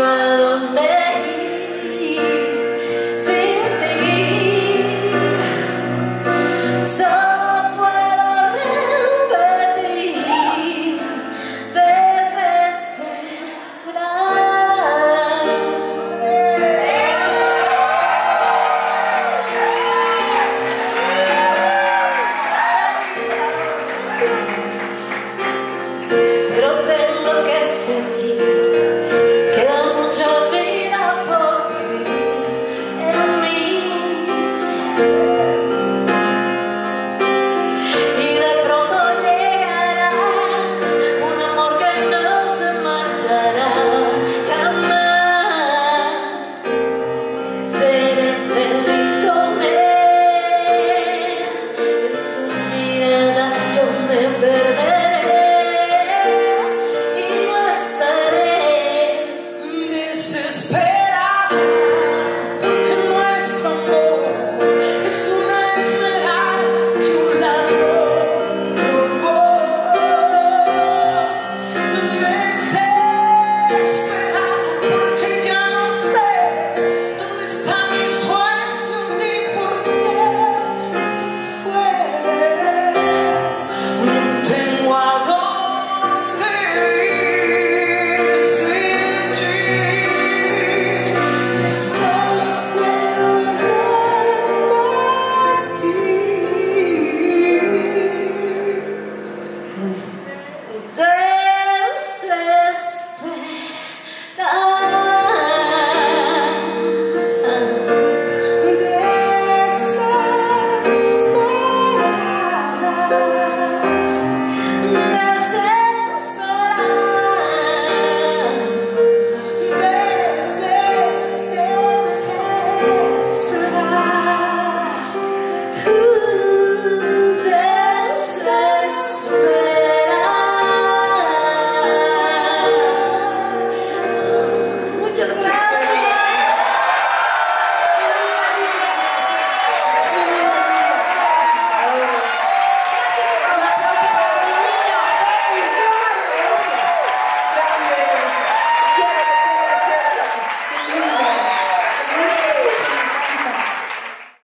pero tengo